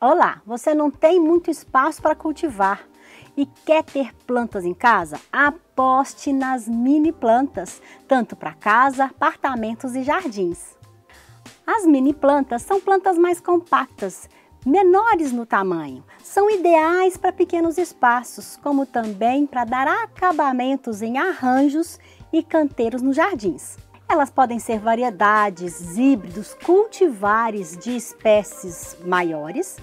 Olá, você não tem muito espaço para cultivar e quer ter plantas em casa? Aposte nas mini plantas, tanto para casa, apartamentos e jardins. As mini plantas são plantas mais compactas, menores no tamanho. São ideais para pequenos espaços, como também para dar acabamentos em arranjos e canteiros nos jardins. Elas podem ser variedades, híbridos, cultivares de espécies maiores,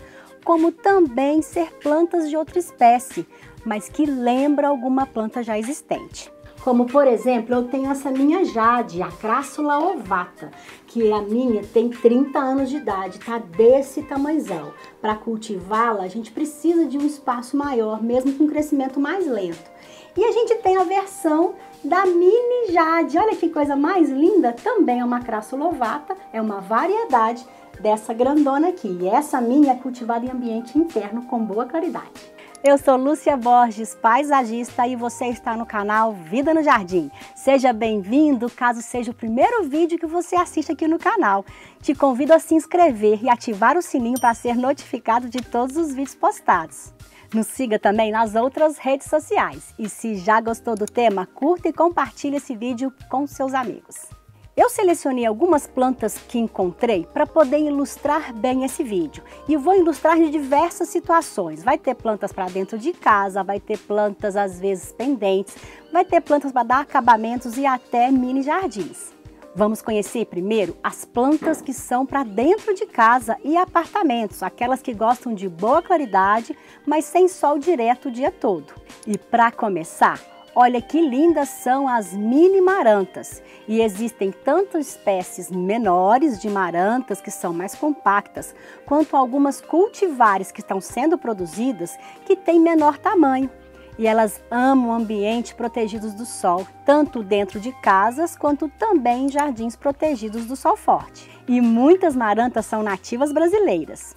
como também ser plantas de outra espécie, mas que lembra alguma planta já existente. Como por exemplo, eu tenho essa minha jade, a Crassula ovata, que a minha tem 30 anos de idade, tá desse tamanhozão. Para cultivá-la, a gente precisa de um espaço maior, mesmo com um crescimento mais lento. E a gente tem a versão da mini jade. Olha que coisa mais linda! Também é uma crassula ovata, é uma variedade dessa grandona aqui. E essa minha é cultivada em ambiente interno com boa claridade. Eu sou Lúcia Borges, paisagista e você está no canal Vida no Jardim. Seja bem-vindo, caso seja o primeiro vídeo que você assiste aqui no canal. Te convido a se inscrever e ativar o sininho para ser notificado de todos os vídeos postados. Nos siga também nas outras redes sociais. E se já gostou do tema, curta e compartilhe esse vídeo com seus amigos. Eu selecionei algumas plantas que encontrei para poder ilustrar bem esse vídeo. E vou ilustrar de diversas situações. Vai ter plantas para dentro de casa, vai ter plantas às vezes pendentes, vai ter plantas para dar acabamentos e até mini jardins. Vamos conhecer primeiro as plantas que são para dentro de casa e apartamentos, aquelas que gostam de boa claridade, mas sem sol direto o dia todo. E para começar, Olha que lindas são as mini marantas. E existem tanto espécies menores de marantas que são mais compactas, quanto algumas cultivares que estão sendo produzidas que têm menor tamanho. E elas amam ambientes protegidos do sol, tanto dentro de casas quanto também em jardins protegidos do sol forte. E muitas marantas são nativas brasileiras.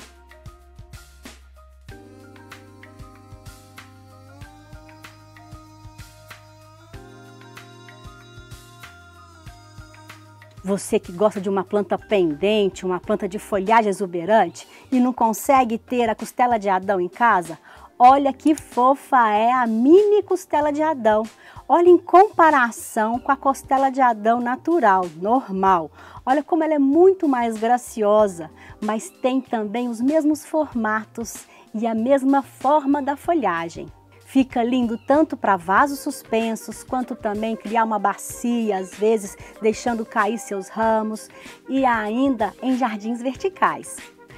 Você que gosta de uma planta pendente, uma planta de folhagem exuberante e não consegue ter a costela de Adão em casa, olha que fofa é a mini costela de Adão. Olha em comparação com a costela de Adão natural, normal. Olha como ela é muito mais graciosa, mas tem também os mesmos formatos e a mesma forma da folhagem. Fica lindo tanto para vasos suspensos, quanto também criar uma bacia, às vezes deixando cair seus ramos e ainda em jardins verticais.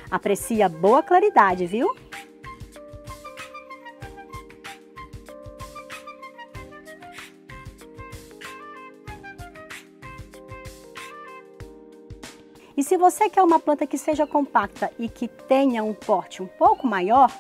Aprecia boa claridade, viu? E se você quer uma planta que seja compacta e que tenha um porte um pouco maior,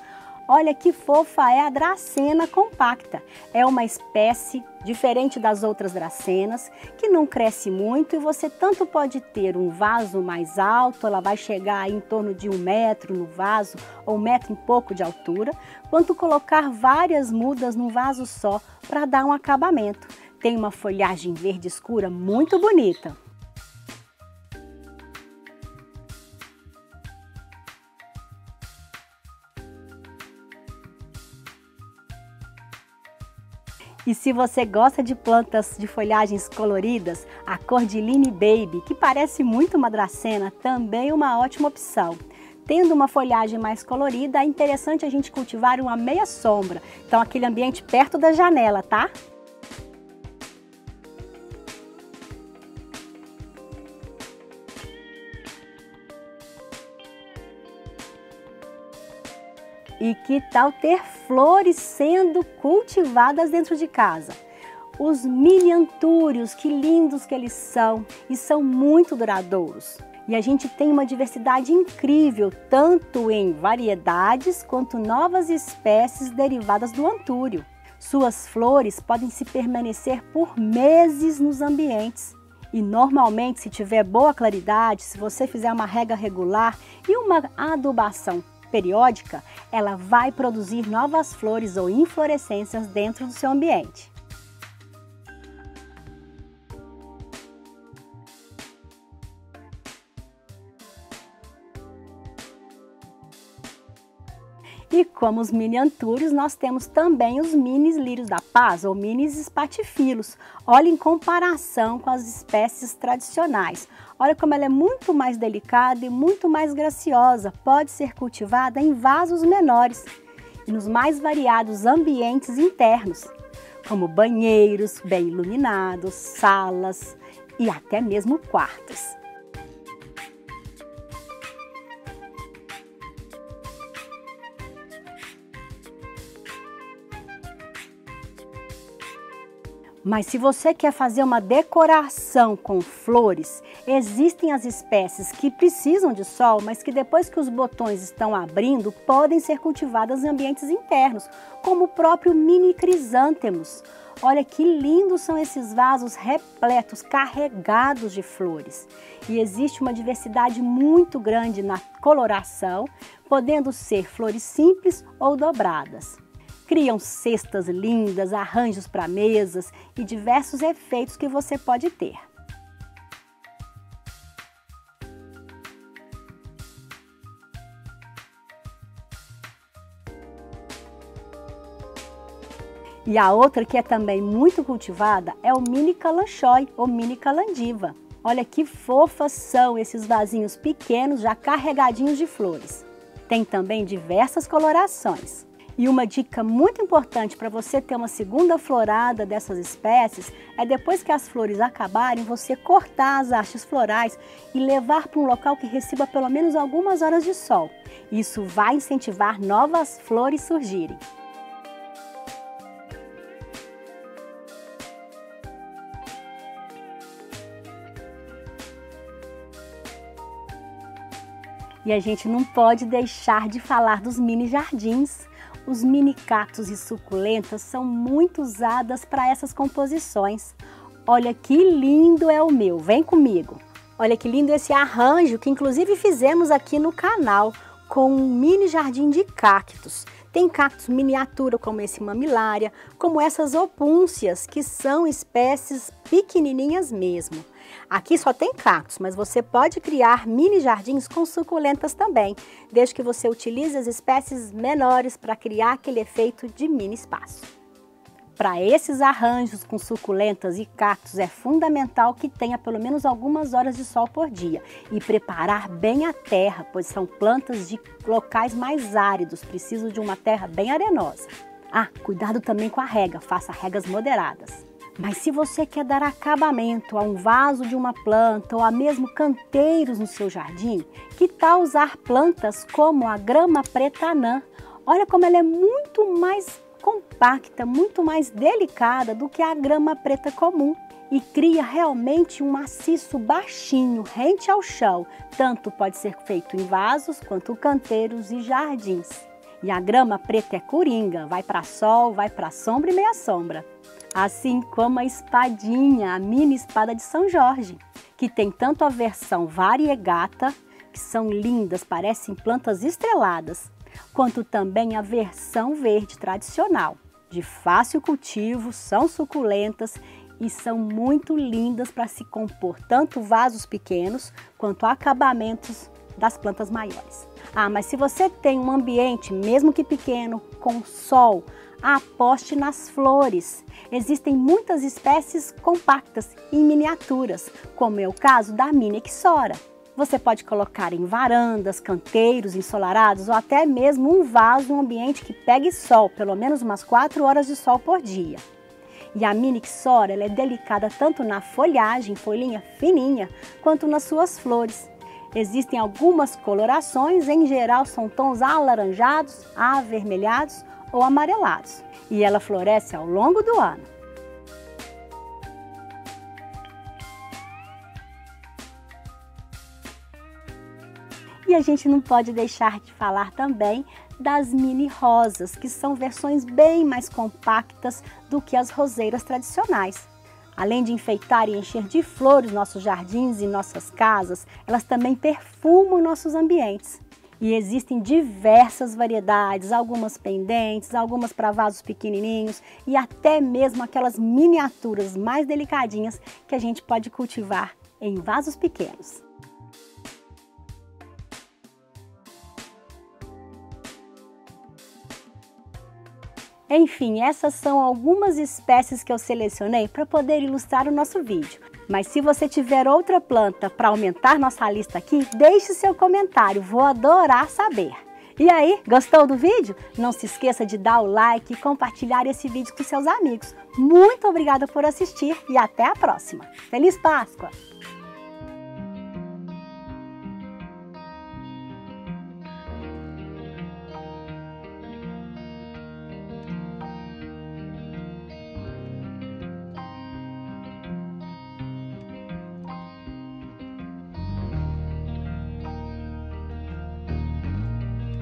Olha que fofa é a dracena compacta. É uma espécie diferente das outras dracenas, que não cresce muito e você tanto pode ter um vaso mais alto, ela vai chegar em torno de um metro no vaso, ou um metro e pouco de altura, quanto colocar várias mudas num vaso só para dar um acabamento. Tem uma folhagem verde escura muito bonita. E se você gosta de plantas de folhagens coloridas, a Cordyline Baby, que parece muito uma dracena, também é uma ótima opção. Tendo uma folhagem mais colorida, é interessante a gente cultivar uma meia sombra, então aquele ambiente perto da janela, tá? E que tal ter flores sendo cultivadas dentro de casa? Os miniantúrios, que lindos que eles são e são muito duradouros. E a gente tem uma diversidade incrível, tanto em variedades quanto novas espécies derivadas do antúrio. Suas flores podem se permanecer por meses nos ambientes. E normalmente, se tiver boa claridade, se você fizer uma rega regular e uma adubação periódica, ela vai produzir novas flores ou inflorescências dentro do seu ambiente. E como os mini antúrios, nós temos também os mini lírios da paz, ou mini espatifilos. Olha em comparação com as espécies tradicionais. Olha como ela é muito mais delicada e muito mais graciosa. Pode ser cultivada em vasos menores e nos mais variados ambientes internos, como banheiros bem iluminados, salas e até mesmo quartos. Mas se você quer fazer uma decoração com flores, existem as espécies que precisam de sol, mas que depois que os botões estão abrindo, podem ser cultivadas em ambientes internos, como o próprio mini crisântemos. Olha que lindos são esses vasos repletos, carregados de flores. E existe uma diversidade muito grande na coloração, podendo ser flores simples ou dobradas. Criam cestas lindas, arranjos para mesas e diversos efeitos que você pode ter. E a outra que é também muito cultivada é o mini calanchói ou mini calandiva. Olha que fofas são esses vasinhos pequenos já carregadinhos de flores. Tem também diversas colorações. E uma dica muito importante para você ter uma segunda florada dessas espécies é depois que as flores acabarem, você cortar as hastes florais e levar para um local que receba pelo menos algumas horas de sol. Isso vai incentivar novas flores surgirem. E a gente não pode deixar de falar dos mini jardins. Os mini cactos e suculentas são muito usadas para essas composições. Olha que lindo é o meu, vem comigo. Olha que lindo esse arranjo que inclusive fizemos aqui no canal com um mini jardim de cactos. Tem cactos miniatura como esse mamilária, como essas opúncias que são espécies pequenininhas mesmo. Aqui só tem cactos, mas você pode criar mini jardins com suculentas também, desde que você utilize as espécies menores para criar aquele efeito de mini espaço. Para esses arranjos com suculentas e cactos é fundamental que tenha pelo menos algumas horas de sol por dia e preparar bem a terra, pois são plantas de locais mais áridos, precisam de uma terra bem arenosa. Ah, cuidado também com a rega, faça regas moderadas. Mas se você quer dar acabamento a um vaso de uma planta ou a mesmo canteiros no seu jardim, que tal usar plantas como a grama preta anã? Olha como ela é muito mais compacta, muito mais delicada do que a grama preta comum e cria realmente um maciço baixinho, rente ao chão. Tanto pode ser feito em vasos quanto canteiros e jardins. E a grama preta é coringa, vai para sol, vai para sombra e meia sombra assim como a espadinha, a mini espada de São Jorge, que tem tanto a versão variegata, que são lindas, parecem plantas estreladas, quanto também a versão verde tradicional, de fácil cultivo, são suculentas e são muito lindas para se compor tanto vasos pequenos quanto acabamentos das plantas maiores. Ah, mas se você tem um ambiente, mesmo que pequeno, com sol, aposte nas flores. Existem muitas espécies compactas e miniaturas, como é o caso da Minixora. Você pode colocar em varandas, canteiros ensolarados ou até mesmo um vaso, um ambiente que pegue sol, pelo menos umas 4 horas de sol por dia. E a Minixora é delicada tanto na folhagem, folhinha fininha, quanto nas suas flores. Existem algumas colorações, em geral são tons alaranjados, avermelhados ou amarelados, e ela floresce ao longo do ano. E a gente não pode deixar de falar também das mini rosas, que são versões bem mais compactas do que as roseiras tradicionais. Além de enfeitar e encher de flores nossos jardins e nossas casas, elas também perfumam nossos ambientes. E existem diversas variedades, algumas pendentes, algumas para vasos pequenininhos e até mesmo aquelas miniaturas mais delicadinhas que a gente pode cultivar em vasos pequenos. Enfim, essas são algumas espécies que eu selecionei para poder ilustrar o nosso vídeo. Mas se você tiver outra planta para aumentar nossa lista aqui, deixe seu comentário, vou adorar saber. E aí, gostou do vídeo? Não se esqueça de dar o like e compartilhar esse vídeo com seus amigos. Muito obrigada por assistir e até a próxima. Feliz Páscoa!